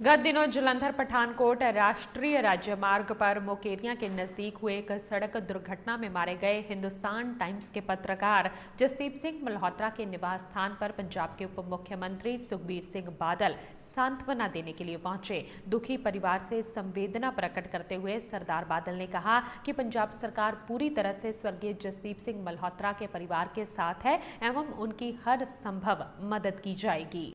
गत दिनों जलंधर, पठानकोट राष्ट्रीय राज्यमार्ग पर मोकेरिया के नज़दीक हुए एक सड़क दुर्घटना में मारे गए हिंदुस्तान टाइम्स के पत्रकार जसदीप सिंह मल्होत्रा के निवास स्थान पर पंजाब के उप मुख्यमंत्री सुखबीर सिंह बादल सांत्वना देने के लिए पहुँचे। दुखी परिवार से संवेदना प्रकट करते हुए सरदार बादल ने कहा कि पंजाब सरकार पूरी तरह से स्वर्गीय जसदीप सिंह मल्होत्रा के परिवार के साथ है, एवं उनकी हर संभव मदद की जाएगी।